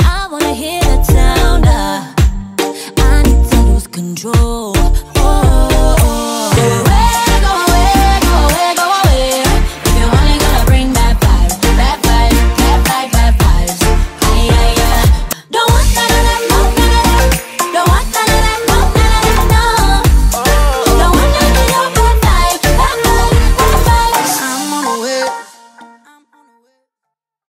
I wanna hear the sound. control.